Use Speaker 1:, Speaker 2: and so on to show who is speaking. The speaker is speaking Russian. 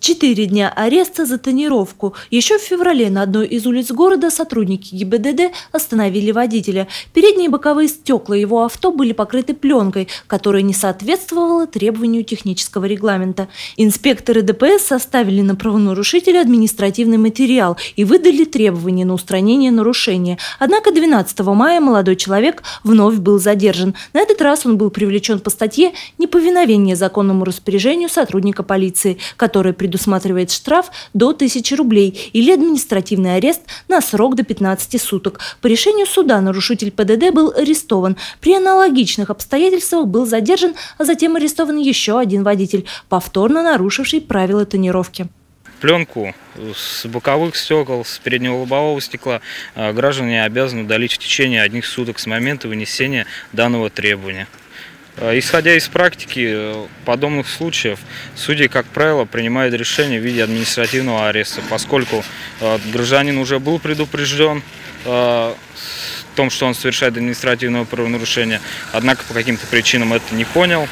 Speaker 1: Четыре дня ареста за тонировку. Еще в феврале на одной из улиц города сотрудники ГИБДД остановили водителя. Передние и боковые стекла его авто были покрыты пленкой, которая не соответствовала требованию технического регламента. Инспекторы ДПС составили на правонарушителя административный материал и выдали требования на устранение нарушения. Однако 12 мая молодой человек вновь был задержан. На этот раз он был привлечен по статье «Неповиновение законному распоряжению сотрудника полиции», которая предусматривает штраф до 1000 рублей или административный арест на срок до 15 суток. По решению суда нарушитель ПДД был арестован. При аналогичных обстоятельствах был задержан, а затем арестован еще один водитель, повторно нарушивший правила тонировки
Speaker 2: пленку с боковых стекол, с переднего лобового стекла э, граждане обязаны удалить в течение одних суток с момента вынесения данного требования. Э, исходя из практики э, подобных случаев, судьи, как правило, принимают решение в виде административного ареста, поскольку э, гражданин уже был предупрежден в том, что он совершает административное правонарушение, однако по каким-то причинам это не понял.